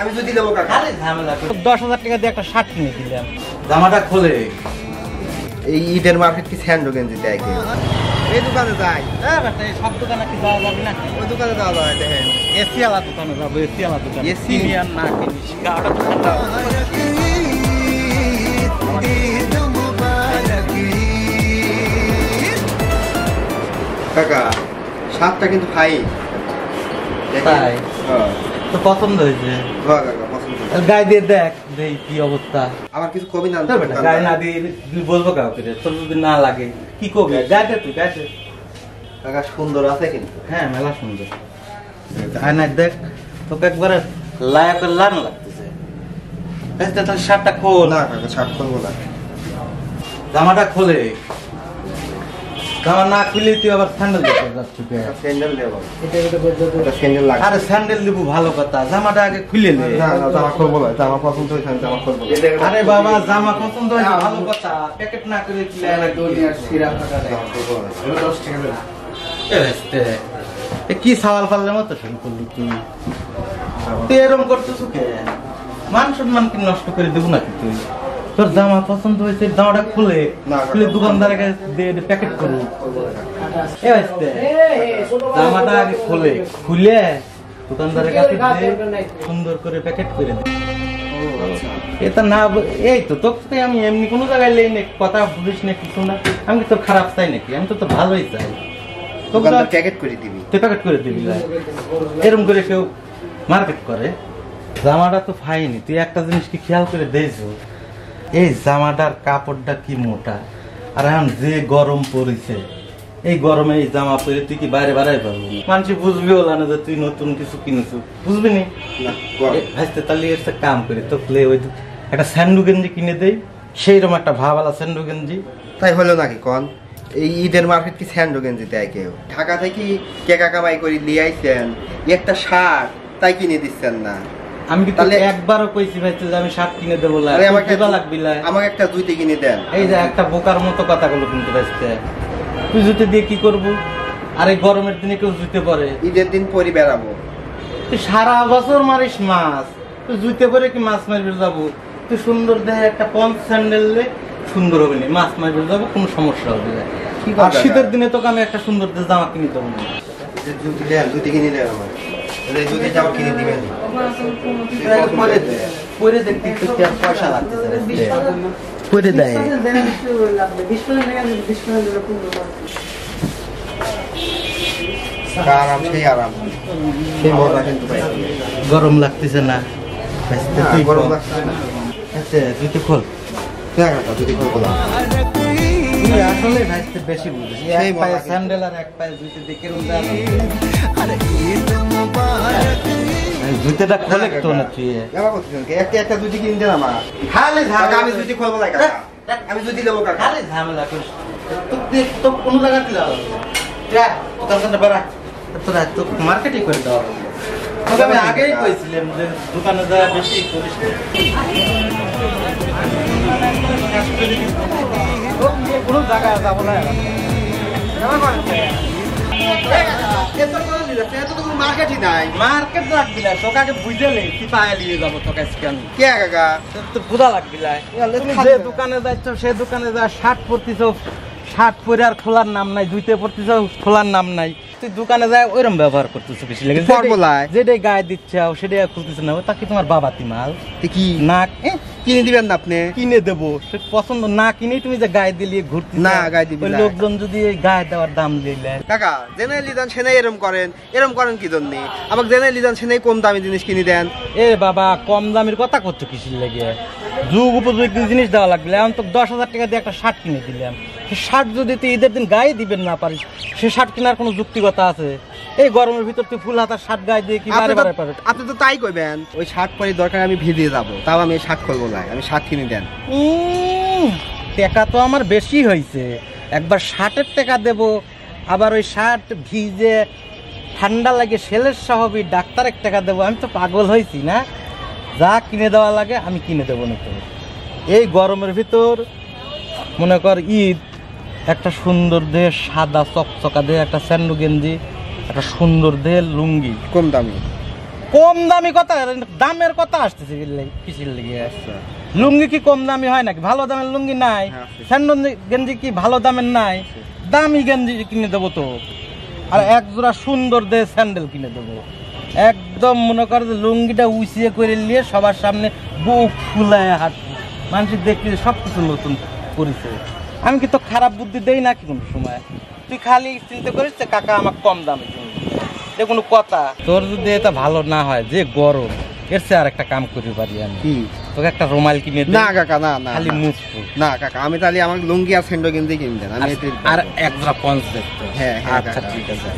আমি যদি দেবো দশ হাজার টাকা দিয়ে একটা শার্ট কিনে দিলাম। জামাটা খোলে। এই ঈদের মার্কেট কি স্যান্ডো গেঞ্জি দেয় কেউ? এই দোকানে যাই। হ্যাঁ সব দোকানে কি যাওয়া যাবে না। ওই দোকানে যাওয়া দেখেন। এসি আলা দোকানে যাব এসি আলা দোকানে। AC? কিনি আর না কিনিস গাড়া কাকা সাতটা কিন্তু ফাইন তাই? হ্যাঁ। তো পছন্দ হয়েছে। হ্যাঁ গায়ে দিয়ে দেখ কি অবস্থা। আমার কিছু কবি না তোর বেটা গায়ে না দিয়ে বলব কাউকে তোর যদি না লাগে কি করবি গায়ে দে তুই গায়ে দে। কাকা সুন্দর আছে কিন্তু। হ্যাঁ মেলা সুন্দর। আয় না দেখ তোকে একবারে লায়া করে লান লাগতেছে। তোর শার্টটা খোল। না কাকা শার্ট করব না। জামাটা খোলে। জামা না খুলে তুই আবার স্যান্ডেল দেখতে যাচ্ছ কে? স্যান্ডেল দেবো এটা স্যান্ডেল লাগে আরে স্যান্ডেল দিব ভালো কথা জামাটা আগে খুলে নে। না না জামা করব না জামা পছন্দ আমি জামা করব আরে বাবা জামা পছন্দ হয়েছে ভালো কথা। প্যাকেট না করে তুলে আনা কি? জামা করব না। এ বেস্তে। এ কি সওয়াল পারলে মতো শুরু করলি তুই? তুই এরম করতেছ কে? মান সম্মান কি নষ্ট করে দেবো নাকি তুই? তোর জামা পছন্দ হয়েছে জামাটা খুলে খুলে। দোকানদারের কাছে দিয়ে প্যাকেট করু এ বেস্তে। জামাটা আগে খুলে খুলে দোকানদারের কাছে দিয়ে সুন্দর করে প্যাকেট করে দে। এটা না এই তো তোকে তো আমি এমনি কোনো জায়গায় লেই না কথা বুঝিস না কিছু না। আমি তোর খারাপ চাই নাকি? আমি তো তোর ভালোই চাই। তোকে তো প্যাকেট করে দিবি। তুই প্যাকেট করে দিবি। এরম করে কেউ মার্কেট করে। জামাটা তো ফাইনি তুই একটা জিনিস কি খেয়াল করে দেখছ এই জামাটার কাপড়টা কি মোটা? আর এখন যে গরম পড়েছে এই গরমে এই জামা পরে তুই কি বাইরে বাড়াই পারব? মানুষ বুঝবি ওলা না যে তুই নতুন কিছু কিনেছো। বুঝবি নি? ভাইতে তাহলে একটা কাম করি তো প্লে ওই একটা স্যান্ডু গেঞ্জি কিনে দেই। সেইরকম একটা ভাবালা স্যান্ডু গেঞ্জি। তাই হলো নাকি কন? এই ঈদের মার্কেট কি স্যান্ডো গেঞ্জি দেয় কেউ? ঢাকা থেকে কেকা কামাই করে নিয়ে আইছেন একটা শার্ট তাই কিনে দিচ্ছেন না। আমি কি তাহলে- তাহলে একবারও কইছি ভাই যে আমি শার্ট কিনে দেবো আমাকে একটা জুতি কিনে দেন। এই যে একটা বোকার মতো কথাগুলো কিন্তু বাঁচতে তুই জুতে দিয়ে কি করব? আর এই গরমের দিনে কেউ জুতে পরে। ঈদের দিন পরি বেড়াবো। তুই সারা বছর মারিস মাছ। তুই জুতে পরে কি মাছ মারবে যাব? তুই সুন্দর দেহে একটা পঞ্চ স্যান্ডেল সুন্দর হবে না। মাছ মারবে যাব কোনো সমস্যা হবে না। আর শীতের দিনে তোকে আমি একটা সুন্দর জামা কিনে দেবো জুতি কিনে দেন আমার কিনে দিবেন। পরে দেখতে একটু কি আর পয়সা লাগতেছে রে। পরে দেয়। আরাম সেই আরাম সেই মজা কিন্তু গরম লাগতেছে না। গরম। লাগছে না। আচ্ছা খোল। হ্যাঁ না তুই আসলে ভাইতে বেশি বুঝিস এক পায়ে স্যান্ডেল আর এক পায়ে জুতো দিয়ে কিরম দাম জুতোটা খোলে তো না তুই? একটা একটা জুতি কিনে আমার। খালি আমি জুতি খুলবো না আমি জুতি দেবো খালি ঝামেলা করিস। তো কোনো যাওয়া যা দোকান বেড়া। তোরা তো মার্কেটিং করে দেওয়া তোকে আমি আগেই কইছিলাম যে দোকানে যা বেশি করিস। জায়গায় যাব না। মার্কেট রাখবি না তোকে আগে কি পায়ে নিয়ে যাব তোকে আজকে কে কাকা তো বুঝা লাগবি না। ইয়ালে তুমি থাকবে যে দোকানে যাচ্ছ সে দোকানে যা শার্ট পরতিছ শার্ট পরে আর খোলার নাম নাই জুতে পরতিছ খোলার নাম নাই। তুই দোকানে যায় ওইরকম ব্যবহার করতেছ বেশি লেগে। যেটাই গায়ে দিচ্ছে সেটাই খুলতেছে না। তা কি তোমার বাবা মাল? তো কি? না এ, কিনে দিবেন না আপনি? কিনে দেবো। পছন্দ না কিনেই তুমি যে গায়ে দিলিয়ে ঘুরতে না, গায়ে দিবি লোকজন যদি এই গায়ে দেওয়ার দাম দিলে কাকা জেনে লিদান সেনাই এরম করেন। এরম করেন কি জন্য? আমাকে জেনে লিদান সেনাই কম দামি জিনিস কিনে দেন? এ বাবা কম দামের কথা করছ কিসির লেগে? যুগ উপযোগী জিনিস দেওয়া লাগবে। এখন তো দশ হাজার টাকা দিয়ে একটা শার্ট কিনে দিলাম সে শার্ট যদি তুই ঈদের দিন গায়ে দিবেন না পারিস সে শার্ট কেনার কোনো যুক্তিগতা আছে? এই গরমের ভিতর তুই ফুল হাতার শার্ট গায়ে দিয়ে কি বারে বারে পারে আপনি তো তাই কইবেন। ওই শার্ট পরে দরকার আমি ভিজে যাব। তাও আমি শার্ট করব না আমি শার্ট কিনে দেন। টাকা তো আমার বেশি হয়েছে একবার শার্টের টাকা দেব আবার ওই শার্ট ভিজে ঠান্ডা লাগে সেলের স্বাভাবি ডাক্তারের টাকা দেবো। আমি তো পাগল হয়েছি না? যা কিনে দেওয়া লাগে আমি কিনে দেবো না এই গরমের ভিতর মনে কর ঈদ একটা সুন্দর দেহ সাদা চকচকা দেহ একটা স্যান্ডু গেঞ্জি একটা সুন্দর দেহ লুঙ্গি। কম দামি। কম দামি কথা দামের কথা আসতেছে কিসের লেগে? আচ্ছা। লুঙ্গি কি কম দামি হয় নাকি? ভালো দামের লুঙ্গি নাই। হ্যাঁ, স্যান্ডন গেঞ্জি কি ভালো দামের নাই? দামি গেঞ্জি কিনে দেবো তো। আর এক জোড়া সুন্দর দে স্যান্ডেল কিনে দেবো। একদম মনে করে যে লুঙ্গিটা উঁচিয়ে করে নিয়ে সবার সামনে বুক ফুলায় হাঁটবো মানুষ দেখলে সব কিছু নতুন করেছে। আমি কি তো খারাপ বুদ্ধি দেই না কি কোনো সময়? তুই খালি চিন্তা করিস যে কাকা আমার কম দামে এটা কোনো কথা। তোর যদি এটা ভালো না হয় যে গরম এর চেয়ে আর একটা কাম করি পারি আমি। কি? তোকে একটা রুমাল কিনে না কাকা না না খালি মুখ না কাকা আমি তাহলে আমার লুঙ্গি আর সেন্ডো কিনতে কিনে দেন আমি আর- আর এক জোড়া পঞ্চ দেখতো। হ্যাঁ, হ্যাঁ, আচ্ছা ঠিক আছে।